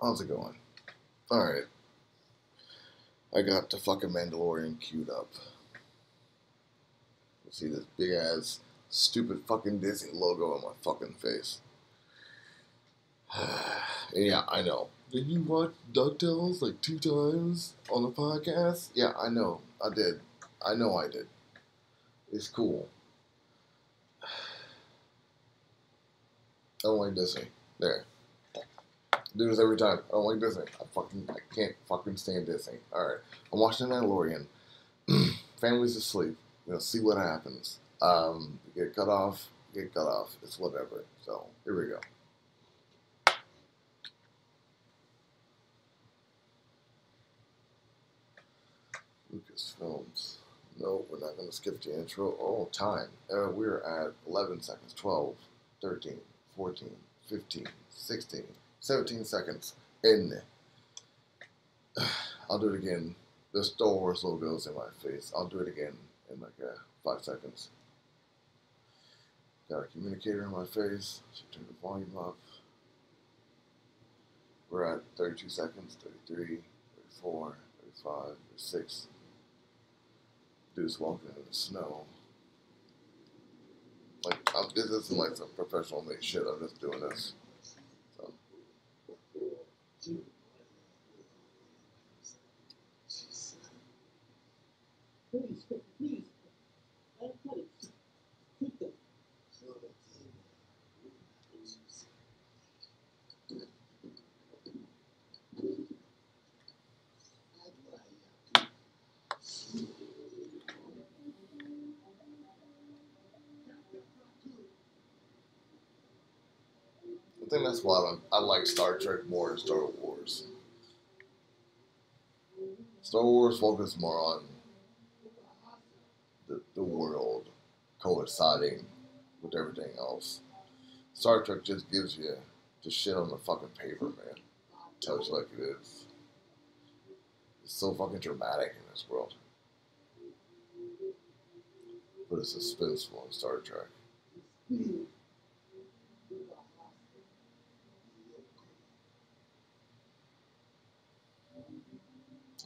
How's it going? Alright. I got the fucking Mandalorian queued up. You see this big ass, stupid fucking Disney logo on my fucking face. yeah, I know. Did you watch DuckTales like two times on the podcast? Yeah, I know. I did. I know I did. It's cool. I don't like Disney. There. Do this every time. I don't like Disney. I fucking I can't fucking stand Disney. Alright. I'm watching Mandalorian. Family's asleep. You know, see what happens. Um, get cut off, get cut off. It's whatever. So here we go. Lucasfilms. No, we're not going to skip the intro. Oh, time. Uh, we're at 11 seconds. 12, 13, 14, 15, 16, 17 seconds in. I'll do it again. The Star Wars logo's in my face. I'll do it again in like uh, five seconds. Got a communicator in my face. Should turn the volume up. We're at 32 seconds, 33, 34, 35, 36. Dude's walking in the snow. Like, I'm, this isn't like some professional made shit. I'm just doing this. So. I think that's why I'm, I like Star Trek more than Star Wars. Star Wars focus more on the, world coinciding with everything else. Star Trek just gives you the shit on the fucking paper, man. Tells you like it is. It's so fucking dramatic in this world. But it's suspenseful in Star Trek.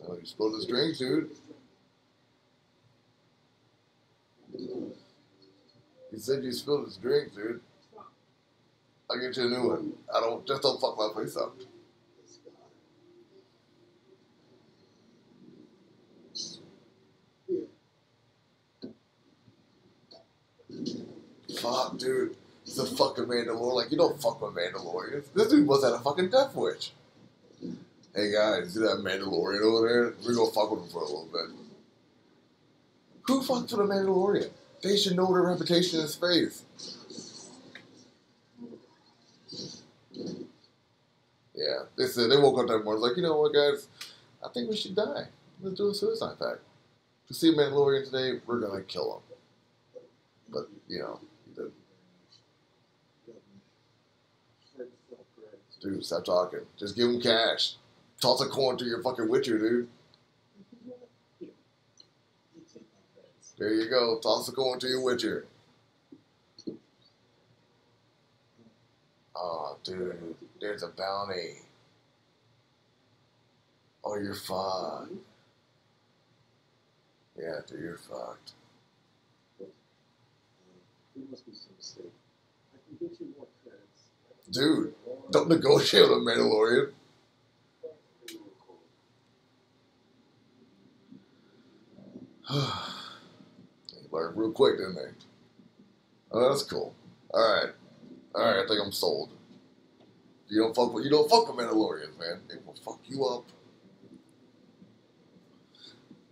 Oh, you spilled his drink, dude. He said you spilled his drink, dude. I'll get you a new one. I don't just don't fuck my face up. Fuck, dude. It's a fucking Mandalorian. Like, you don't fuck with Mandalorians. This dude was at a fucking Death Wish. Hey guys, see that Mandalorian over there? We're gonna fuck with him for a little bit. Who fucks with a Mandalorian? They should know their reputation in space. Yeah, they said they woke up that morning like, you know what, guys? I think we should die. Let's do a suicide pact. If we see Mandalorian today, we're gonna kill him. But you know. Dude, stop talking. Just give him cash. Toss a coin to your fucking Witcher, dude. There you go. Toss a coin to your Witcher. Oh, dude. There's a bounty. Oh, you're fucked. Yeah, dude, you're fucked. There must be some mistake. I can get you more credits. Dude, don't negotiate with a Mandalorian. learned real quick, didn't they? Oh, that's cool. All right, all right. I think I'm sold. You don't fuck with you don't fuck with Mandalorians, man. They will fuck you up.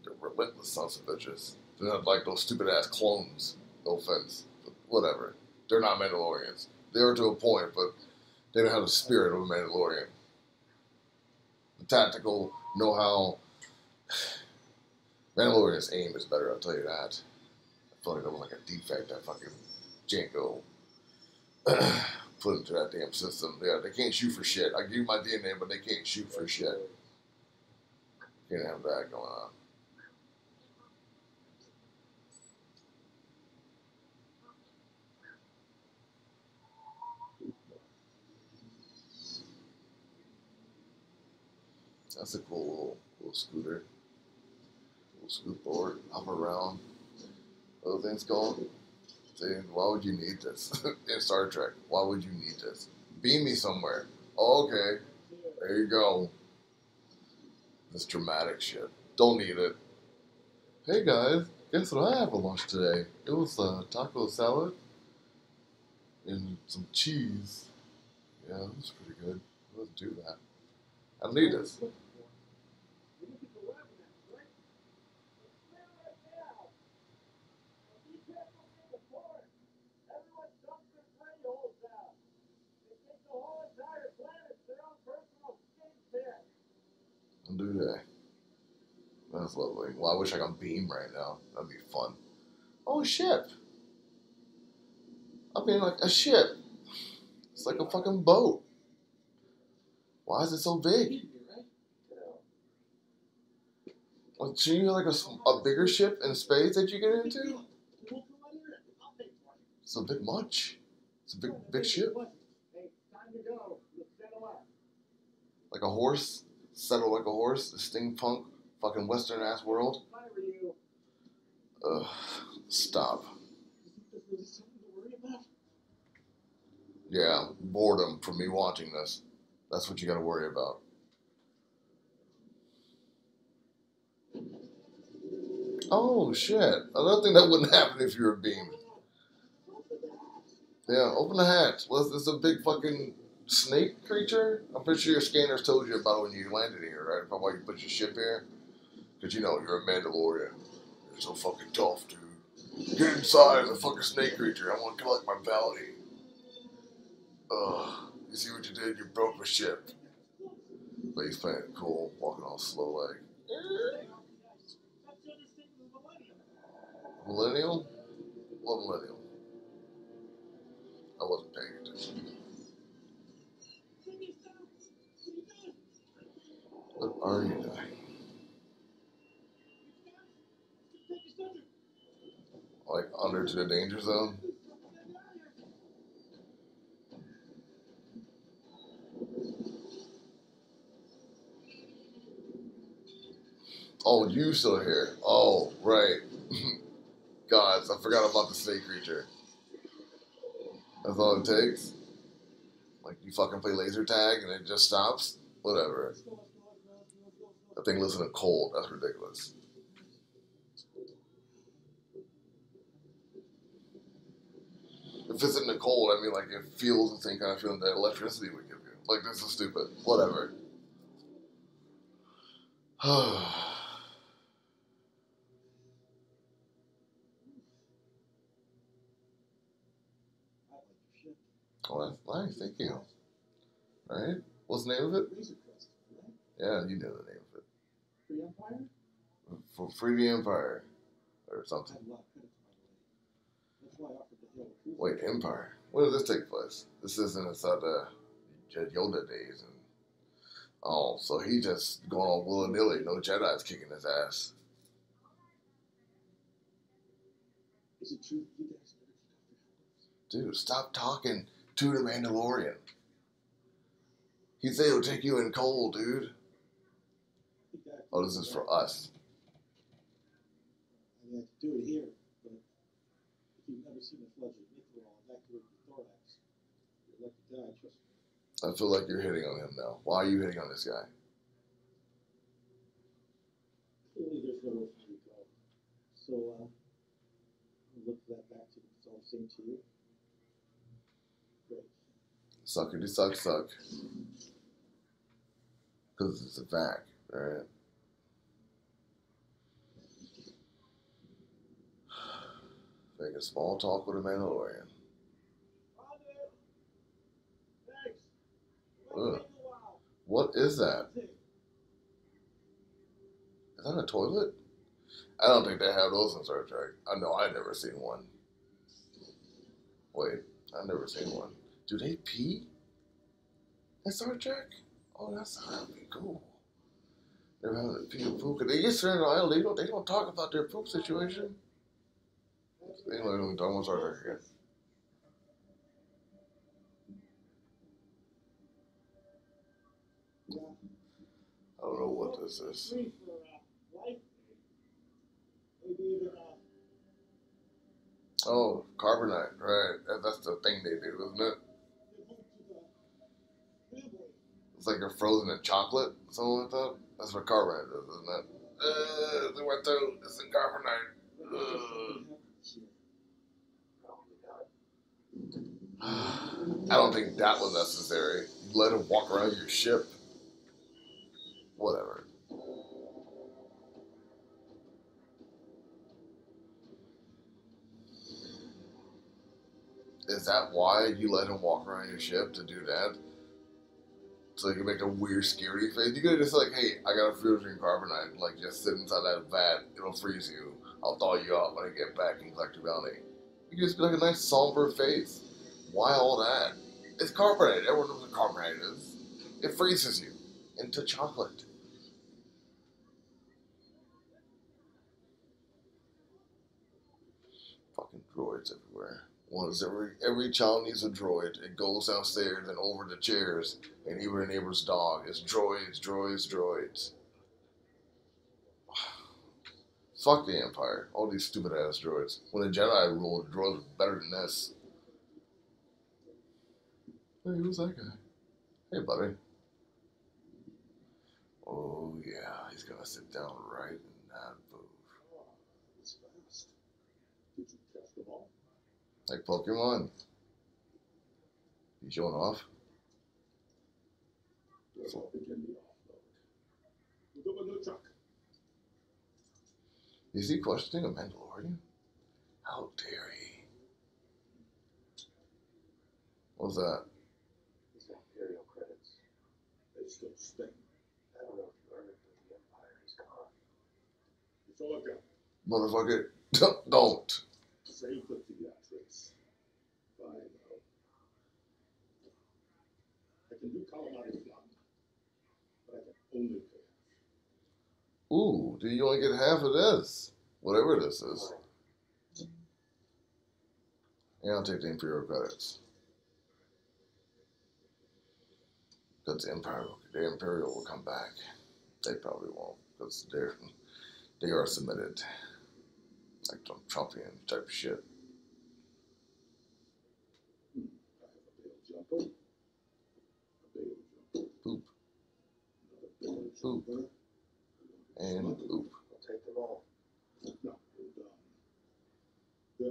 They're relentless sons of bitches. They're not like those stupid ass clones. No offense, but whatever. They're not Mandalorians. They are to a point, but they don't have the spirit of a Mandalorian. The tactical know-how. Mandalorian's aim is better, I'll tell you that. I feel like a defect that fucking Jango put into that damn system. Yeah, they can't shoot for shit. I give you my DNA, but they can't shoot for shit. Can't have that going on. That's a cool little, little scooter. Little scoot board, hop around. Are things called? Saying, why would you need this in Star Trek? Why would you need this? Beam me somewhere. Oh, okay, there you go. This dramatic shit. Don't need it. Hey guys, guess what I have for lunch today? It was a taco salad and some cheese. Yeah, it was pretty good. Wasn't too bad. I need this. Don't do that. That's lovely. Well, I wish I could beam right now. That'd be fun. Oh, ship. I mean, like a ship. It's like a fucking boat. Why is it so big? Well, shouldn't you like a bigger ship in space that you get into? It's a bit much. It's a big, big ship. Like a horse. Settle like a horse. The steampunk, fucking western ass world. Ugh. Stop. Yeah, boredom from me watching this. That's what you gotta worry about. Oh shit. Another thing that wouldn't happen if you were beamed. Yeah, open the hatch. Was this a big fucking snake creature? I'm pretty sure your scanners told you about when you landed here, right? About why you put your ship here? Because you know, you're a Mandalorian. You're so fucking tough, dude. Get inside the fucking snake creature. I want to collect my bounty. Ugh. You see what you did? You broke my ship. But he's playing cool, walking on slow Millennium. Millennial? What millennial? I wasn't paying attention. Take us down. What are you doing? What are you doing? Take us under. Like under to the danger zone? Oh, you still here? Oh, right. Gods, I forgot about the snake creature. That's all it takes. Like you fucking play laser tag and it just stops. Whatever. That thing lives in a cold. That's ridiculous. If it's in the cold, I mean, like it feels the same kind of feeling that electricity would give you. Like this is stupid. Whatever. I oh, that's nice. Thank you. All right. What's the name of it? Yeah, you know the name. Free Empire? For Free the Empire, or something. have a lot of credits, by the way. That's why I offered the hill. Truth. Wait, Empire. When does this take place? This isn't inside uh, the Yoda days, and oh, so he just going on willy nilly. No Jedi's kicking his ass. Is it true you guys never took off your helmets? Dude, stop talking to the Mandalorian. He said he'll take you in cold, dude. Oh, this is for us. I do it here, but if you've never seen a fledgling Nicolol evacuate the thorax, you're like to die, trust me. I feel like you're hitting on him now. Why are you hitting on this guy? Clearly, there's nowhere for to go. So, uh, I'll look that back to it's all the same to you. Great. Suckity suck suck. Because it's a fact, alright? Make a small talk with a Mandalorian. Ugh. What is that? Is that a toilet? I don't think they have those in Star Trek. I know I've never seen one. Wait, I've never seen one. Do they pee in Star Trek? Oh, that's that'd cool. They're having to pee and poop. they get island, they don't they don't talk about their poop situation. We talking about Star Trek again. I don't know what this is. Oh, carbonite, right. That, that's the thing they do, isn't it? the. It's like you're frozen in chocolate, something like that. That's what carbonite is, isn't it? Uh, in my throat. It's in carbonite. Ugh. I don't think that was necessary. You let him walk around your ship. Whatever. Is that why you let him walk around your ship to do that? So you can make a weird scary face? You could just like, hey, I got a freezing carbonite. Like, just sit inside that vat. It'll freeze you. I'll thaw you out when I get back and collect your bounty. You could just be like a nice somber face. Why all that? It's carbonated. Everyone knows what carbonate is. It freezes you into chocolate. Fucking droids everywhere. Once every every child needs a droid. It goes downstairs and over the chairs, and even a neighbor's dog. It's droids, droids, droids. Fuck the Empire. All these stupid ass droids. When the Jedi ruled, droids were better than this. Hey, who's that guy? Hey, buddy. Oh, yeah, he's gonna sit down right in that booth. It's fast. Did you catch them all? Like Pokemon. You showing off? Let's all begin the offload. We'll do a new truck. Is he questioning a Mandalorian? How dare he? What was that? These Imperial credits. They still stink. I don't know if you heard, but the Empire is gone. It's all I've got. Motherfucker, don't. Save the theatrics. Fine. I can do Colorado flat, but I can only pay. Ooh, do you only get half of this? Whatever this is. Yeah, I'll take the Imperial credits. Because the Empire, the Imperial will come back. They probably won't, because they're they are submitted, like some Trumpian type of shit. Poop Poop. and oop. I'll take them all. There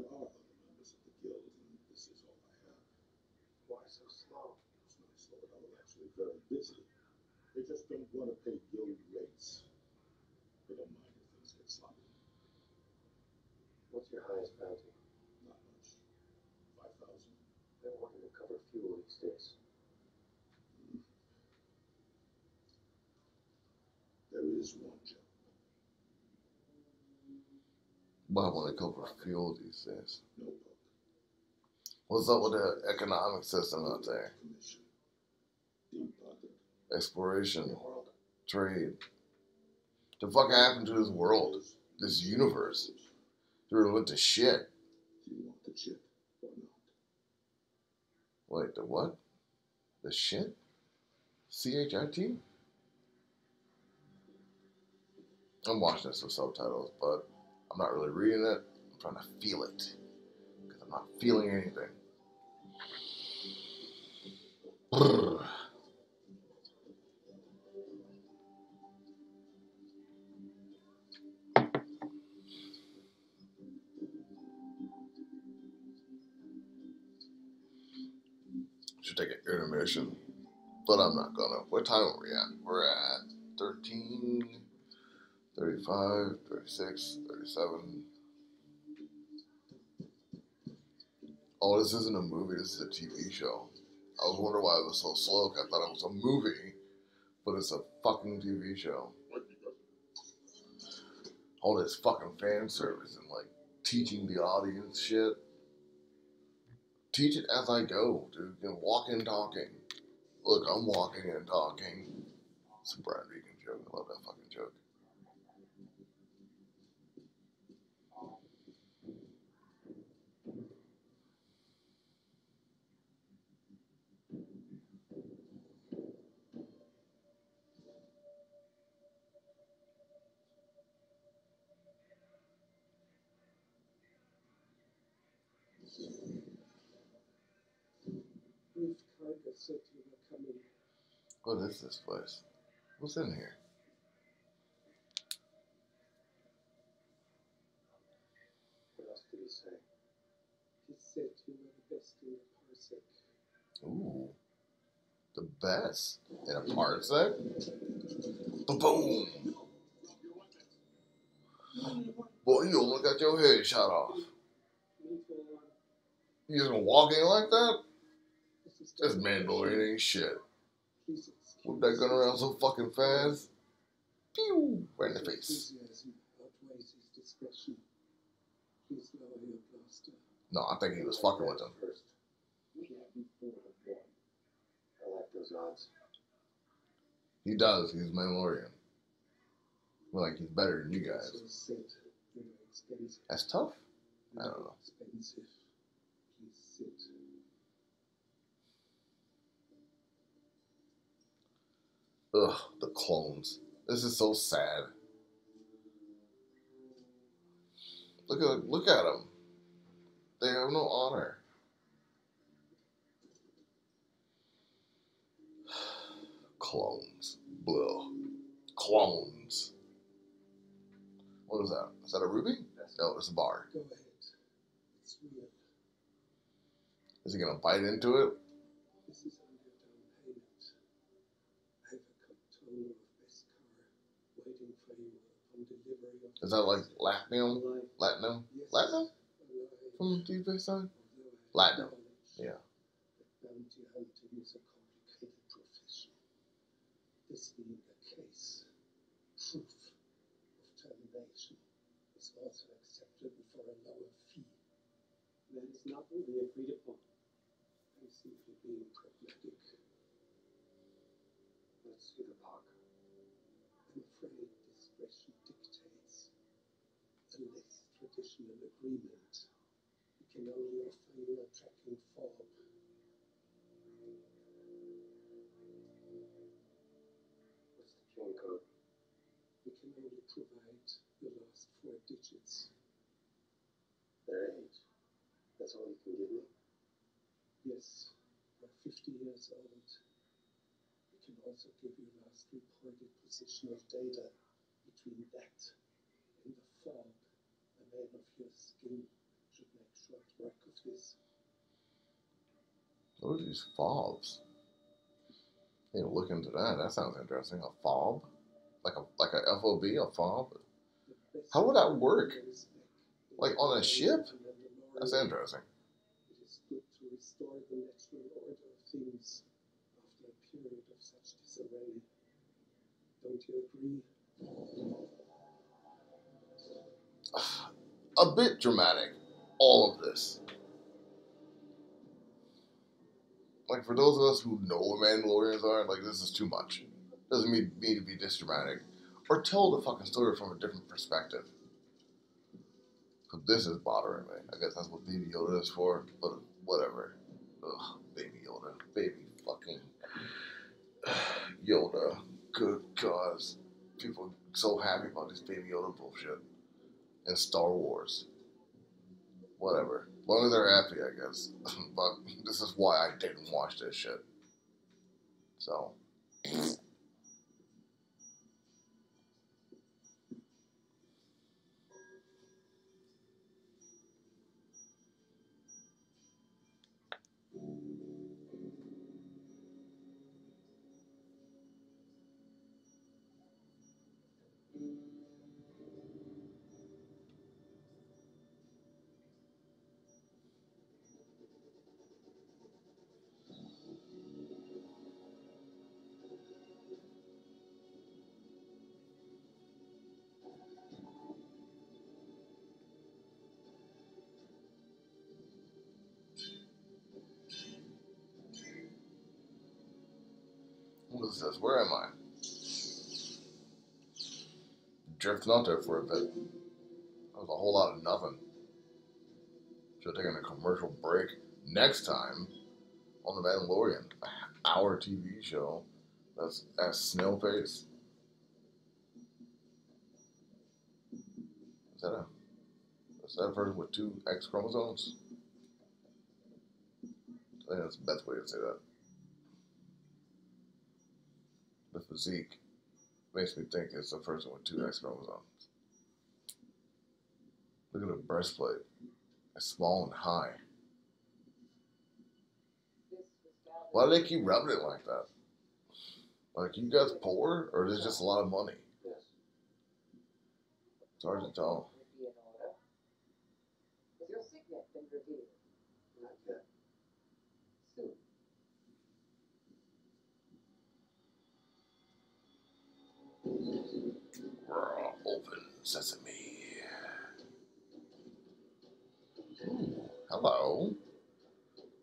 are other members of the guild, and this is all I have. Why so slow? It's not slow at all, actually very busy. They just don't want to pay guild rates. They don't mind if things get sloppy. What's your highest bounty? Not much. Five thousand. They're working to cover fuel these days. There is one job. Why want to cover fuel these days? Notebook. What's up with the economic system out there? Commission. Deep pocket. Exploration, The world. trade. The fuck happened to this world? This universe? Dude, went to shit. Do you want the chip or not? Wait, the what? The shit? C H I T? I'm watching this with subtitles, but I'm not really reading it. I'm trying to feel it. Because I'm not feeling anything. Take an intermission, but I'm not gonna. What time are we at? We're at 13, 35, 36, 37. Oh, this isn't a movie, this is a TV show. I was wondering why it was so slow. I thought it was a movie, but it's a fucking TV show. All this fucking fan service and like teaching the audience shit. Teach it as I go, dude. You know, walking, talking. Look, I'm walking and talking. It's a Brad Vegan joke. I love that fucking joke. Greef Karga said you were coming. Oh, what is this place? What's in here? What else did he say? He said you were the best in a parsec. Ooh. The best. In a parsec? Boom! Boy, you almost got your head shot off. You just gonna walk in like that? This is This Mandalorian ain't shit. Whip that gun around so fucking fast. Pew! Right in the face. No, I think he was fucking with him. He does. He's Mandalorian. Well, like, he's better than you guys. That's tough. I don't know. Expensive. Please sit. Ugh, the clones. This is so sad. Look at look at them. They have no honor. Clones. Blah. Clones. What is that? Is that a ruby? No, it's a bar. Go ahead. Is he gonna bite into it? This is on your down payment. I have a container of Beskar waiting for you upon delivery of Is that like Latinum? Alive. Latinum? Latinum? From Deep Space Nine? Although I Yeah. that is a. This being the case, proof of termination is also acceptable for a lower fee. That is not what we agreed upon. I'm simply being pragmatic. Let's see the park. I'm afraid discretion dictates a less traditional agreement. We can only offer you a tracking fob. What's the chain code? We can only provide the last four digits. Their age. That's all you can give me? Yes, we're 50 years old. We can also give you last reported of data between that and the fob. Man of your skin should make short work of this. What are these fobs? You know, look into that. That sounds interesting. A fob? Like a like a FOB, a fob? How would that work? Like on a ship? That's interesting. It is good to restore the natural order of things after a period of such disarray. Don't you agree? A bit dramatic. All of this. Like for those of us who know what Mandalorians are, like this is too much. Doesn't mean me to be this dramatic. Or tell the fucking story from a different perspective. Cause this is bothering me. I guess that's what Baby Yoda is for, but whatever. Ugh, Baby Yoda. Baby fucking Yoda. Good cause. People so happy about this Baby Yoda bullshit. And Star Wars. Whatever. As long as they're happy, I guess. but this is why I didn't watch this shit. So. Out there for a bit. That was a whole lot of nothing. Should have taken a commercial break. Next time on The Mandalorian, our TV show that's as snail pace. Is that a is that a person with two X chromosomes? I think that's the best way to say that. The physique makes me think it's a person with two X chromosomes. Look at the breastplate. It's small and high. Why do they keep rubbing it like that? Like, you guys poor, or is it just a lot of money? It's hard to tell. Has your signet been revealed? Not yet. Soon. Open sesame. Ooh, hello.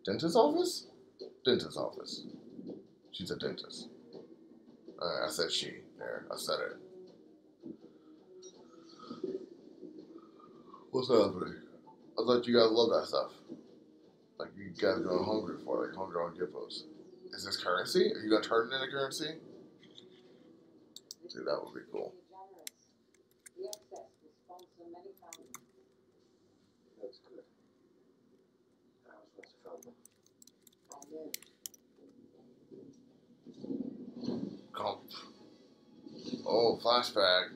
Dentist office? Dentist office. She's a dentist. Uh, I said she. There, I said it. What's happening? I thought you guys love that stuff. Like you guys going hungry for, like hungry on gippos. Is this currency? Are you gonna turn it into currency? Dude, that would be cool. Comp. Oh, flashback.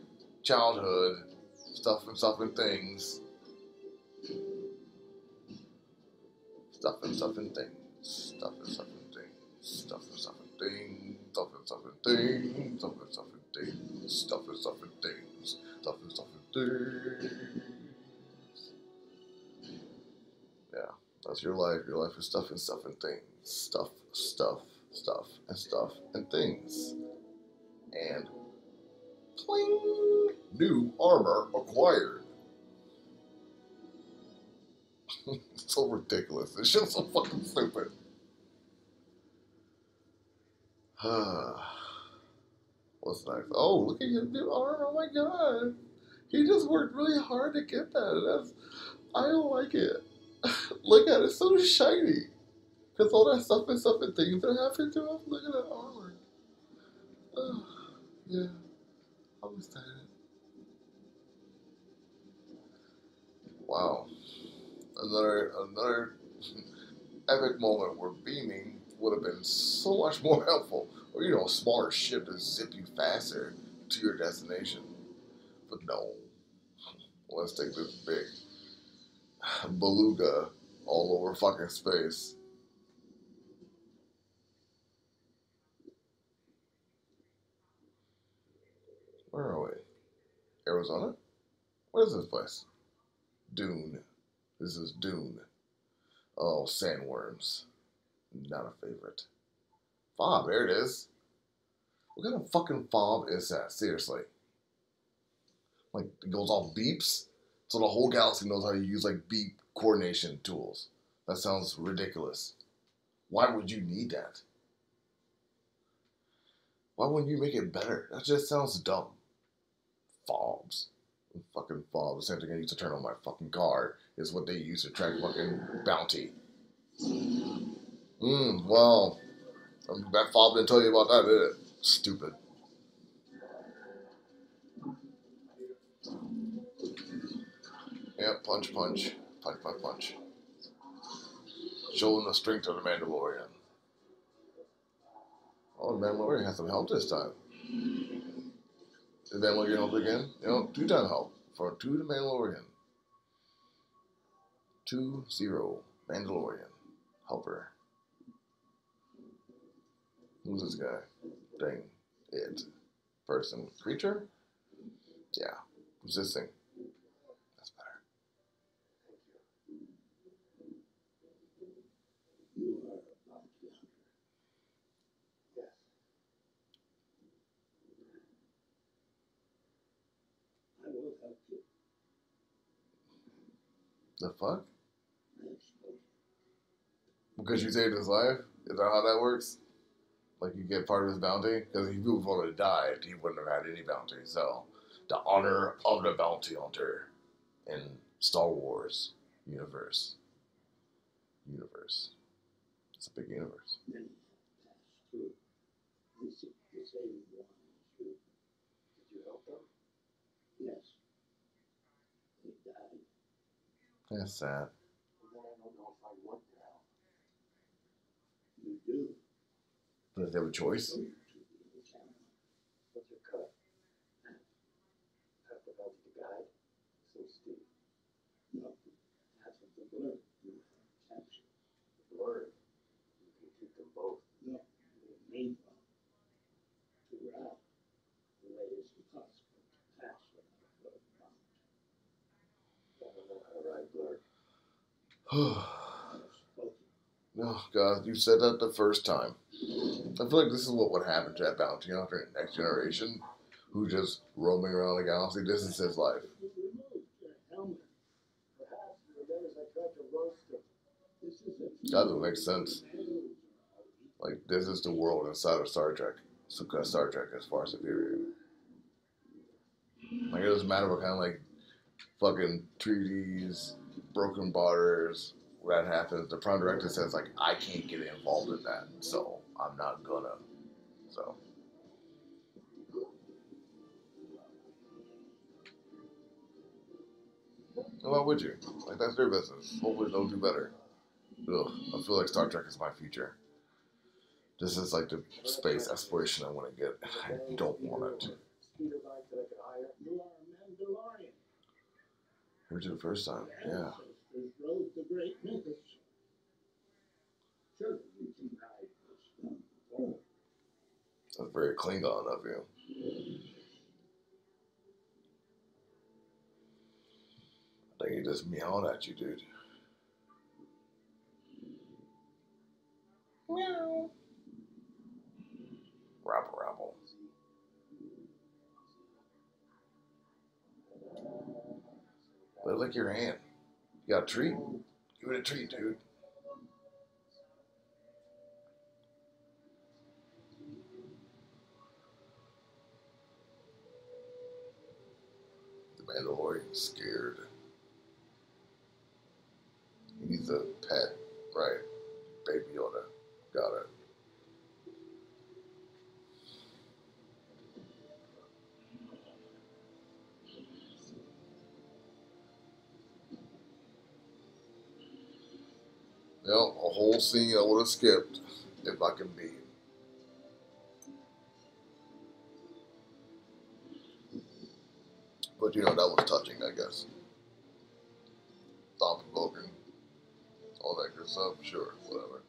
Childhood. Stuff and stuff and things. Stuff and stuff and things. Stuff and stuff and things. Stuff and stuff and things. Stuff and stuff and things. Stuff and stuff and things. Stuff and stuff and things. Stuff and stuff and things. Yeah, that's your life. Your life is stuff and stuff and things. Stuff, stuff, stuff, and stuff and things. And pling, new armor acquired. so ridiculous. This shit's so fucking stupid. What's next? Oh, look at his new arm. Oh my god. He just worked really hard to get that. That's I don't like it. look at it, it's so shiny. Because all that stuff and stuff and things that happened to him. Look at that armor. Oh, yeah. I understand it. Wow. Another another epic moment where beaming would have been so much more helpful. Or you know, a smaller ship to zip you faster to your destination. But no. Let's take this big beluga all over fucking space. Where are we? Arizona? What is this place? Dune. This is Dune. Oh, sandworms. Not a favorite. Fob, there it is. What kind of fucking fob is that? Seriously. Like, it goes off beeps? So the whole galaxy knows how to use, like, beep coordination tools. That sounds ridiculous. Why would you need that? Why wouldn't you make it better? That just sounds dumb. Fobs. Fucking fobs. The same thing I used to turn on my fucking car is what they use to track fucking bounty. Mmm, well, um, that fob didn't tell you about that, did it? Stupid. Yeah, punch, punch, punch, punch, punch. Showing the strength of the Mandalorian. Oh, the Mandalorian has some help this time. The Mandalorian help again? You know, two time help for two the Mandalorian. Two zero Mandalorian helper. Who's this guy? Thing. It. Person. Creature? Yeah. Who's this thing? That's better. The fuck? Because you saved his life? Is that how that works? like you get part of his bounty? Because he would have died, he wouldn't have had any bounty. So, the honor of the bounty hunter in Star Wars universe. Universe. It's a big universe. Yes. That's sad. You do. Do they have a choice? So you do the channel. What's your cut? Cut the belt to the guide? So Steve. No, that's what the blur do. Capture. Blurred. You can keep them both. No, the main one. To route the way as possible to pass without a blur bound. I don't know how to ride blurred. Spoken. Oh God, you said that the first time. I feel like this is what would happen to that bounty hunter in Next Generation, who just roaming around the galaxy. This is his life. That doesn't make sense. Like this is the world inside of Star Trek. So Star Trek is far superior. Like it doesn't matter what kind of like fucking treaties, broken borders, that happens. The prime directive says like I can't get involved in that, so I'm not gonna. So why would you? Like that's their business. Hopefully they'll do better. Ugh, I feel like Star Trek is my future. This is like the space exploration I want to get. I don't want it. Heard you the first time. Yeah. Ancestors rode the great mythos. Surely you can ride this one. Oh, That's very Klingon of you. I think he just meowed at you, dude. Meow. Rabble, rabble. But lick your hand. You got a treat? Give it a treat, dude. The Mandalorian's scared. He needs a pet, right? Baby Yoda. Got it. Yep, a whole scene I would have skipped if I can be. But you know, that was touching, I guess. Thought provoking. All that good stuff, sure, whatever.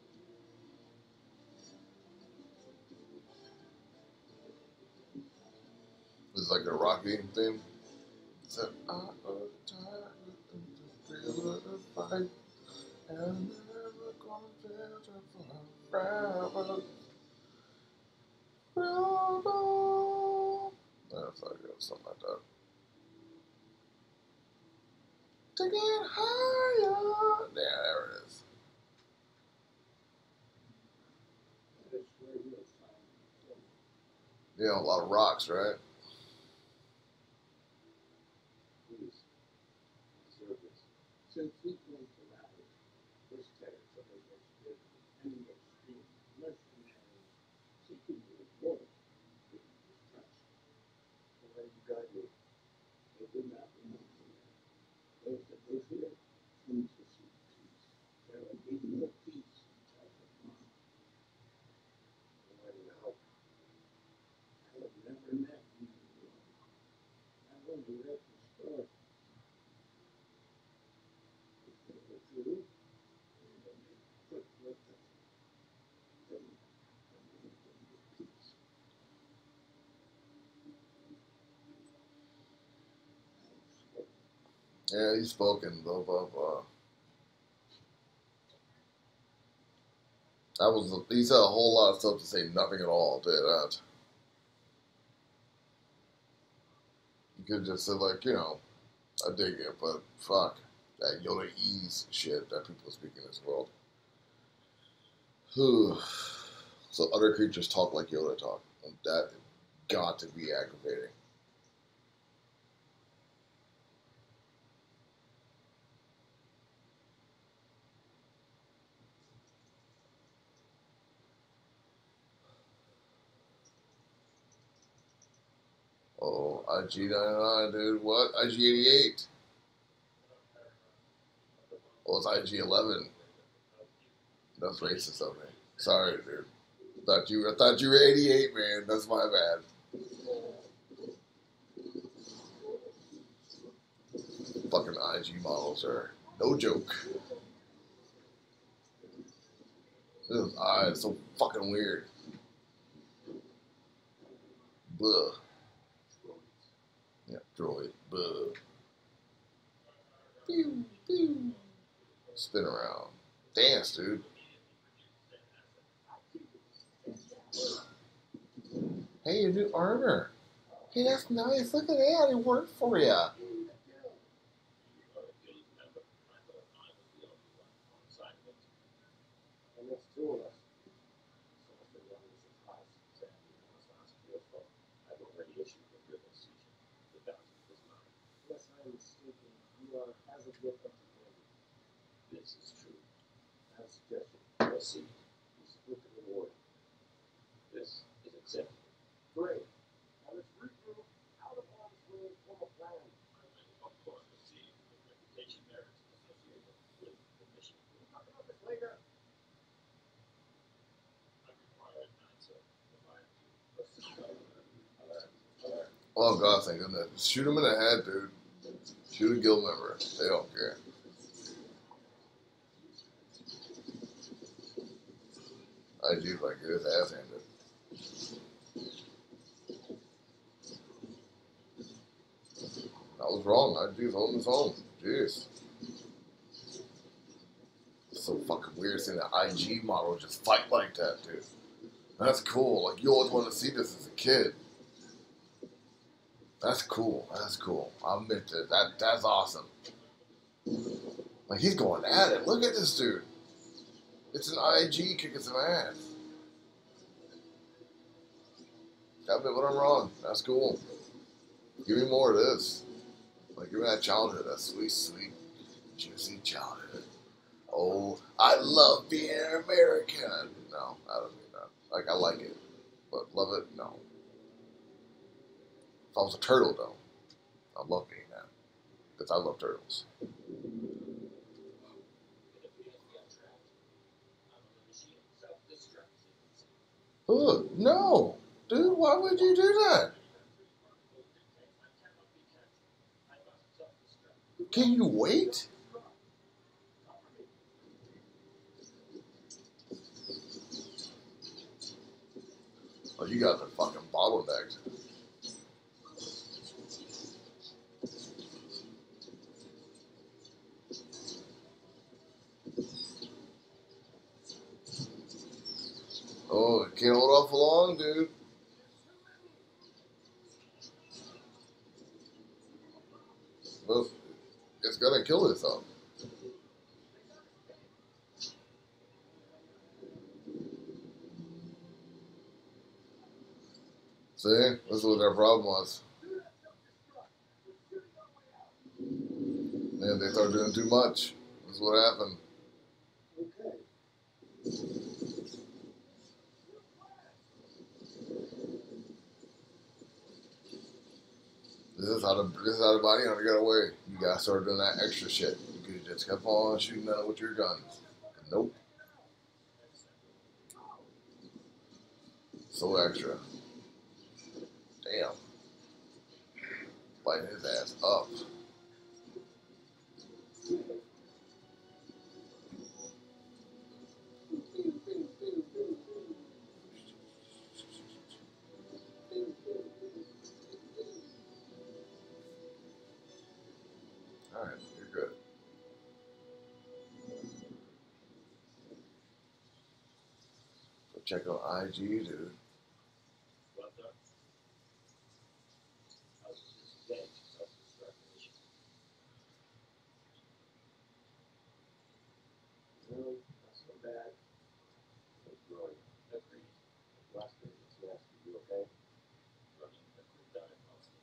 It's like a Rocky theme. There it is. Yeah, a lot of rocks, right? Please. Observe this. Since we went around this territory has been an extreme mercenaries seeking to avoid being distressed. So why did you guide me? They did not belong here. Those that live here come to seek peace. There will be no peace until the dawn. And why did you help? I have never met you before. I've only read the story. If they were true, they would make quick with us. Then there would be peace. I have spoken. Yeah, he's spoken, blah, blah, blah. That was, he said a whole lot of stuff to say nothing at all, you that. You could just say, like, you know, I dig it, but fuck, that Yoda ease shit that people speak in this world. So other creatures talk like Yoda talk. And that got to be aggravating. Oh, IG99, dude. What? IG88. Well, it's IG11. That's racist of me. Sorry, dude. Thought you were, I thought you were 88, man. That's my bad. Fucking IG models are no joke. Those eyes so fucking weird. Blah. Droid. Blah. Pew, pew. Spin around. Dance, dude. Hey, your new armor. Hey, that's nice. Look at that. It worked for you. And there's two of us. So if the one is a class, say, it's not skillful, I have already issued a good decision. The document is mine. Unless I am mistaken, you are as of yet empty-handed. This is true. I have a suggestion. Proceed. We split the reward. This is accepted. Great. Now let's regroup, out of harm's way, and form a plan. Of course, proceed with reputation merits associated with the mission. We'll talk about this later. I require an answer if I am to proceed. Alert, alert. Oh god, thank goodness. Shoot him in the head, dude. Shoot a guild member. They don't care. IG like get his ass handed. I was wrong. IG's holding his own. Jeez. It's so fucking weird seeing the IG model just fight like that, dude. That's cool. Like you always want to see this as a kid. That's cool. That's cool. I'll admit that. that that's awesome. Like he's going at it. Look at this dude. It's an IG kicking some ass. Gotta admit when I'm wrong. That's cool. Give me more of this. Like give me that childhood, that sweet, sweet, juicy childhood. Oh, I love being American. No, I don't mean that. Like I like it, but love it, no. If I was a turtle, though, I'd love being that. Because I love turtles. Ugh, no! Dude, why would you do that? Can you wait? Oh, you got the fucking bottlenecked. Oh, can't hold off for long, dude. Well, it's gonna kill itself. See, this is what their problem was. Man, they started doing too much. This is what happened. Okay. This is how the this is how the body hunter got away. You guys started doing that extra shit. You could just kept on shooting at it with your guns. Nope. So extra. Damn. Biting his ass check out IG, dude. Well done. I was just saying to self-destruct mission. No, not so bad. It's growing. Agreed. Last thing is nasty. You okay? Running a quick dive also.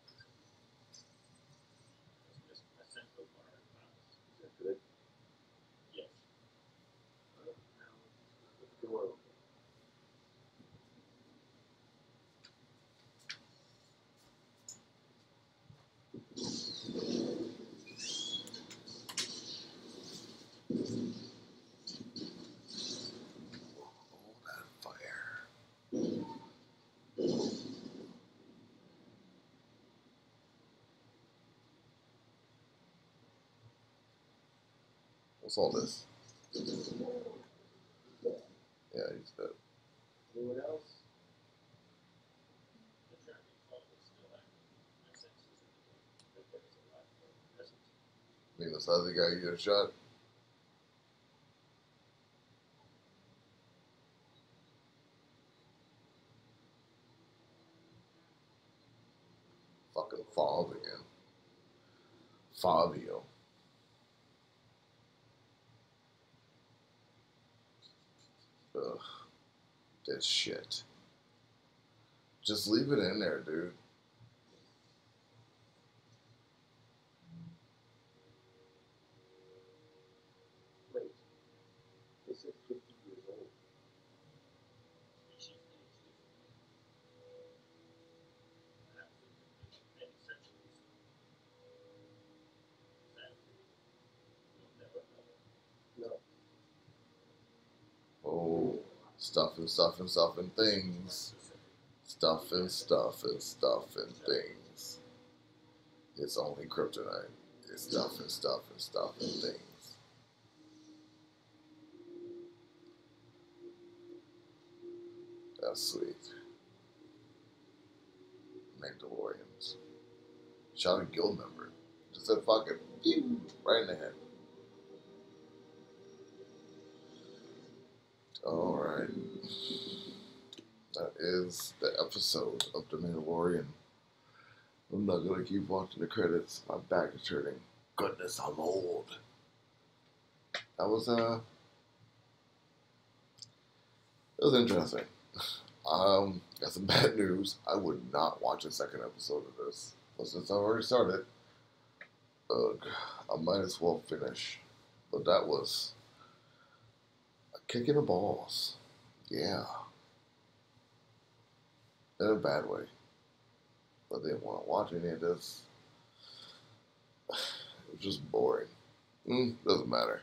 Just a central bar of house. Is that good? Yes. Now, let's go over. What's all this? Yeah, he's dead. Anyone else? The tracking is still active. My sensors indicate that there is a life form present. I mean, this other guy you get shot. Fucking Fob again. Fabio. Ugh. This shit. Just leave it in there, dude. Wait. They said 50 years old. Species age differently. Perhaps it could be many centuries. Sadly, we'll never know. No. Oh, stuff and stuff and stuff and things. Stuff and stuff and stuff and things. It's only kryptonite. It's stuff and stuff and stuff and things. That's sweet. Mandalorians. Shot a guild member. Just said fuck it. Right in the head. Is the episode of The Mandalorian. I'm not gonna keep watching the credits. My back is hurting. Goodness, I'm old. That was uh it was interesting. Um, got some bad news. I would not watch a second episode of this. But since I already started, ugh, I might as well finish. But that was a kick in the balls. Yeah. In a bad way. But they want to watch any of this. It was just boring. Mm, doesn't matter.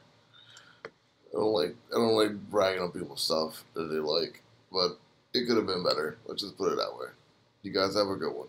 I don't like I don't like bragging on people's stuff that they like, but it could have been better. Let's just put it that way. You guys have a good one.